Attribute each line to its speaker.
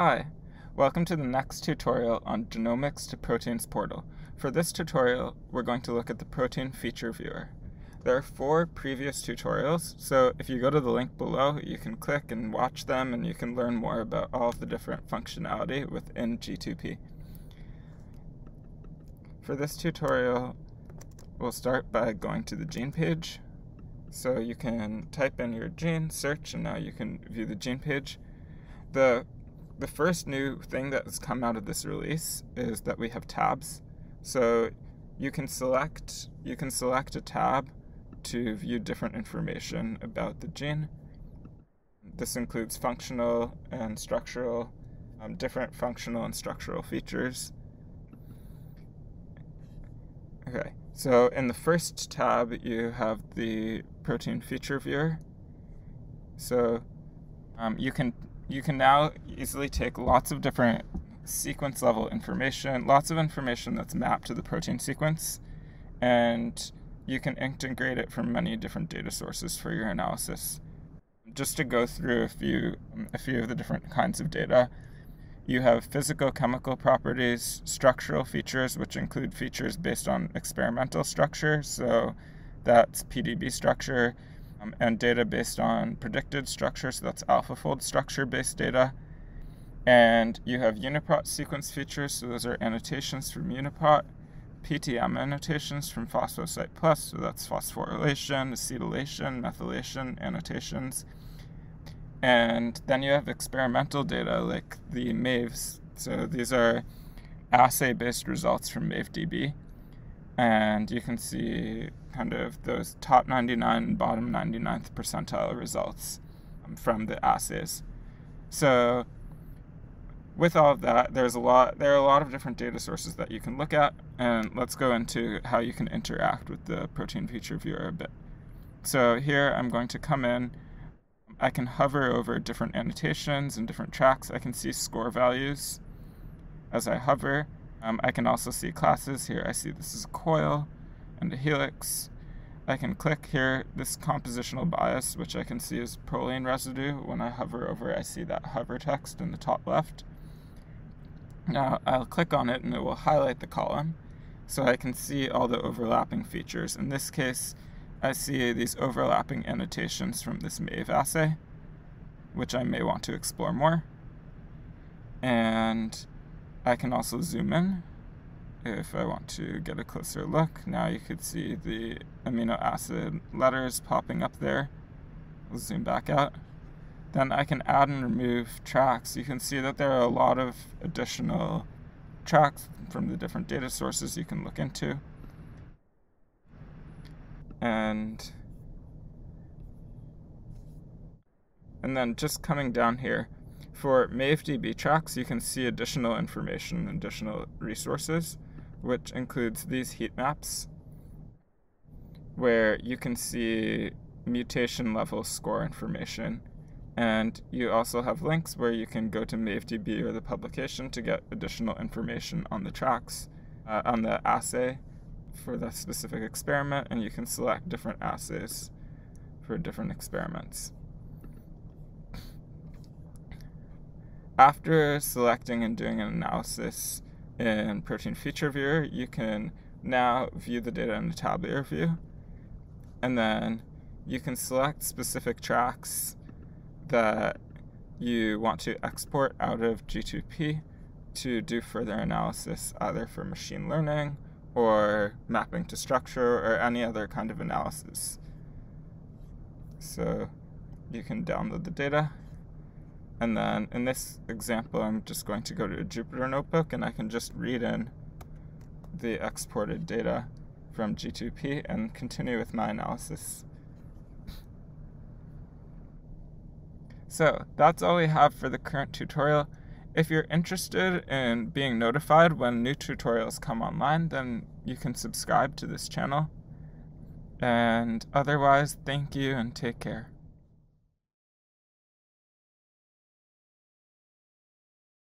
Speaker 1: Hi, welcome to the next tutorial on Genomics to Proteins Portal. For this tutorial, we're going to look at the Protein Feature Viewer. There are four previous tutorials, so if you go to the link below, you can click and watch them and you can learn more about all of the different functionality within G2P. For this tutorial, we'll start by going to the gene page. So you can type in your gene, search, and now you can view the gene page. The the first new thing that has come out of this release is that we have tabs. So you can select you can select a tab to view different information about the gene. This includes functional and structural, um, different functional and structural features. Okay, so in the first tab, you have the protein feature viewer. So um, you can you can now easily take lots of different sequence level information, lots of information that's mapped to the protein sequence, and you can integrate it from many different data sources for your analysis. Just to go through a few a few of the different kinds of data, you have physical chemical properties, structural features, which include features based on experimental structure, so that's PDB structure um, and data based on predicted structure, so that's AlphaFold structure based data. And you have UniProt sequence features, so those are annotations from UniProt, PTM annotations from PhosphoSitePlus, so that's phosphorylation, acetylation, methylation annotations. And then you have experimental data like the MAVES. So these are assay based results from MAVEDB and you can see kind of those top 99 and bottom 99th percentile results um, from the assays. So with all of that, there's a lot there are a lot of different data sources that you can look at, and let's go into how you can interact with the protein feature viewer a bit. So here I'm going to come in. I can hover over different annotations and different tracks. I can see score values as I hover. Um, I can also see classes here. I see this is a coil and a helix. I can click here this compositional bias, which I can see is proline residue. When I hover over, I see that hover text in the top left. Now I'll click on it and it will highlight the column so I can see all the overlapping features. In this case, I see these overlapping annotations from this MAVE assay, which I may want to explore more. And I can also zoom in if I want to get a closer look. Now you could see the amino acid letters popping up there. We'll zoom back out. Then I can add and remove tracks. You can see that there are a lot of additional tracks from the different data sources you can look into. And and then just coming down here, for MaveDB tracks, you can see additional information, additional resources, which includes these heat maps, where you can see mutation level score information. And you also have links where you can go to MaveDB or the publication to get additional information on the tracks, uh, on the assay for the specific experiment, and you can select different assays for different experiments. After selecting and doing an analysis in Protein Feature Viewer, you can now view the data in the tabular view. And then you can select specific tracks that you want to export out of G2P to do further analysis, either for machine learning or mapping to structure or any other kind of analysis. So you can download the data and then in this example, I'm just going to go to a Jupyter notebook and I can just read in the exported data from G2P and continue with my analysis. So that's all we have for the current tutorial. If you're interested in being notified when new tutorials come online, then you can subscribe to this channel. And otherwise, thank you and take care.